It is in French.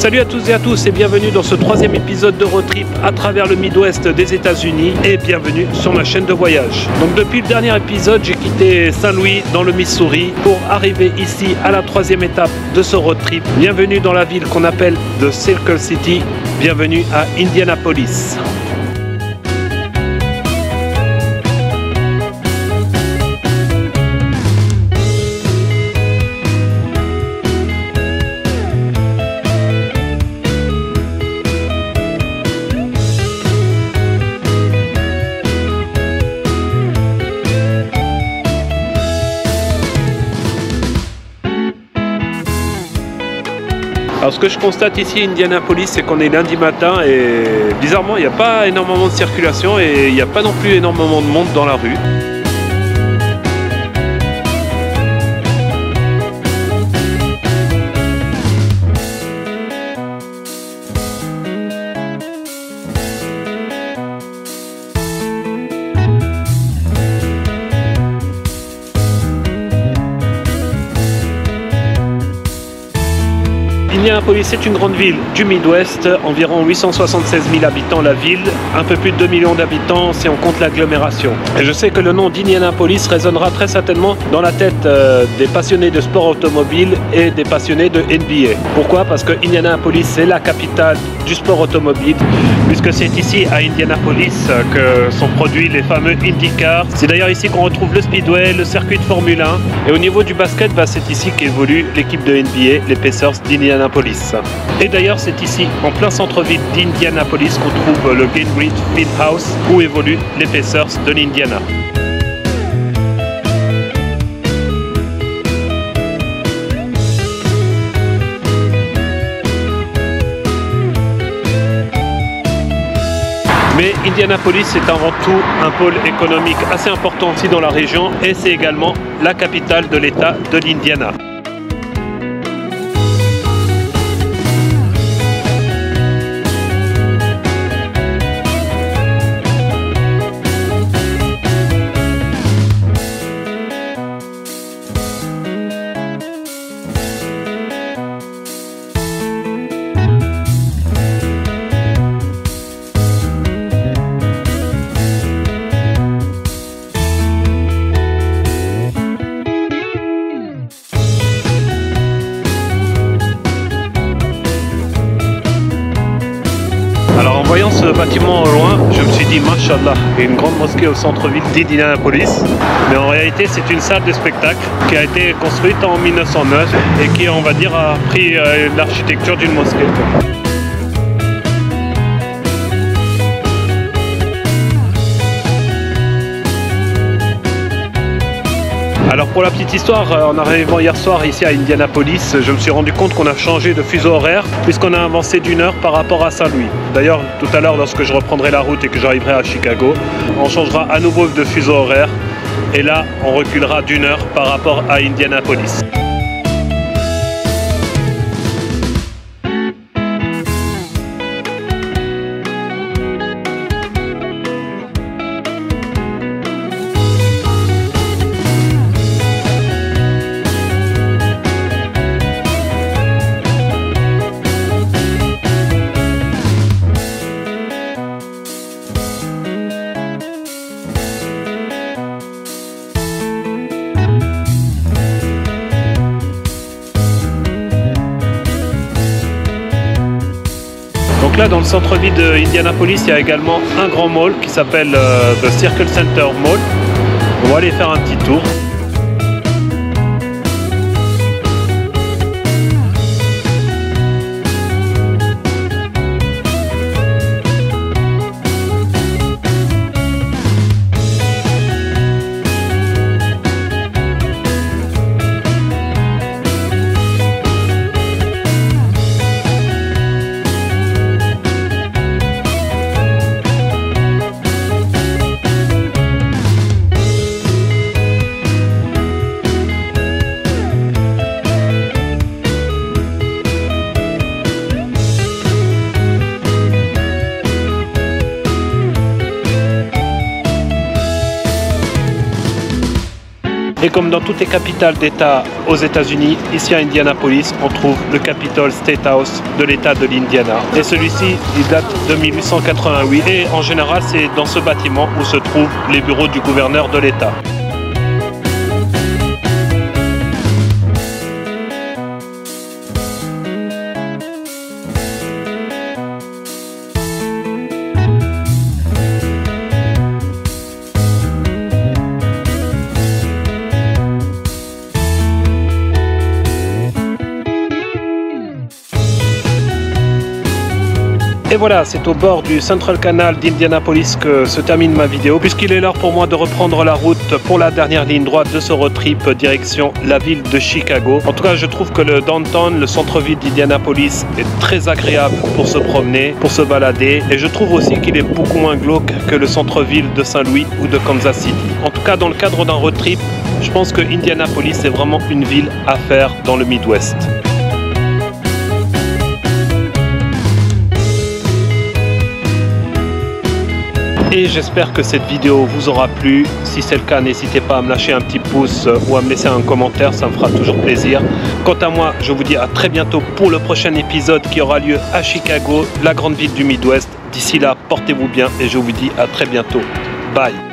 Salut à tous et à tous et bienvenue dans ce troisième épisode de Road Trip à travers le Midwest des États-Unis et bienvenue sur ma chaîne de voyage. Donc depuis le dernier épisode, j'ai quitté Saint-Louis dans le Missouri pour arriver ici à la troisième étape de ce road trip. Bienvenue dans la ville qu'on appelle The Circle City. Bienvenue à Indianapolis. Alors ce que je constate ici à Indianapolis, c'est qu'on est lundi matin et bizarrement, il n'y a pas énormément de circulation et il n'y a pas non plus énormément de monde dans la rue. Indianapolis est une grande ville du Midwest, environ 876 000 habitants la ville, un peu plus de 2 millions d'habitants si on compte l'agglomération. Et je sais que le nom d'Indianapolis résonnera très certainement dans la tête euh, des passionnés de sport automobile et des passionnés de NBA. Pourquoi? Parce que Indianapolis c'est la capitale du sport automobile, puisque c'est ici à Indianapolis que sont produits les fameux IndyCar. C'est d'ailleurs ici qu'on retrouve le Speedway, le circuit de Formule 1. Et au niveau du basket, bah, c'est ici qu'évolue l'équipe de NBA, les Pacers d'Indianapolis. Et d'ailleurs, c'est ici, en plein centre-ville d'Indianapolis, qu'on trouve le Gainbridge Fieldhouse où évoluent les Pacers de l'Indiana. Mais Indianapolis est avant tout un pôle économique assez important aussi dans la région et c'est également la capitale de l'État de l'Indiana. En voyant ce bâtiment au loin, je me suis dit, Mashallah, une grande mosquée au centre-ville d'Indianapolis. Mais en réalité, c'est une salle de spectacle qui a été construite en 1909 et qui, on va dire, a pris euh, l'architecture d'une mosquée. Alors pour la petite histoire, euh, en arrivant hier soir ici à Indianapolis, je me suis rendu compte qu'on a changé de fuseau horaire puisqu'on a avancé d'une heure par rapport à Saint-Louis. D'ailleurs, tout à l'heure, lorsque je reprendrai la route et que j'arriverai à Chicago, on changera à nouveau de fuseau horaire et là, on reculera d'une heure par rapport à Indianapolis. Là, dans le centre-ville d'Indianapolis, il y a également un grand mall qui s'appelle euh, The Circle Center Mall. On va aller faire un petit tour. Comme dans toutes les capitales d'État aux États-Unis, ici à Indianapolis, on trouve le Capitol State House de l'État de l'Indiana. Et celui-ci, il date de 1888. Et en général, c'est dans ce bâtiment où se trouvent les bureaux du gouverneur de l'État. Et voilà, c'est au bord du Central Canal d'Indianapolis que se termine ma vidéo, puisqu'il est l'heure pour moi de reprendre la route pour la dernière ligne droite de ce road trip direction la ville de Chicago. En tout cas, je trouve que le downtown, le centre-ville d'Indianapolis est très agréable pour se promener, pour se balader, et je trouve aussi qu'il est beaucoup moins glauque que le centre-ville de Saint-Louis ou de Kansas City. En tout cas, dans le cadre d'un road trip, je pense que Indianapolis est vraiment une ville à faire dans le Midwest. J'espère que cette vidéo vous aura plu. Si c'est le cas, n'hésitez pas à me lâcher un petit pouce ou à me laisser un commentaire, ça me fera toujours plaisir. Quant à moi, je vous dis à très bientôt pour le prochain épisode qui aura lieu à Chicago, la grande ville du Midwest. D'ici là, portez-vous bien et je vous dis à très bientôt. Bye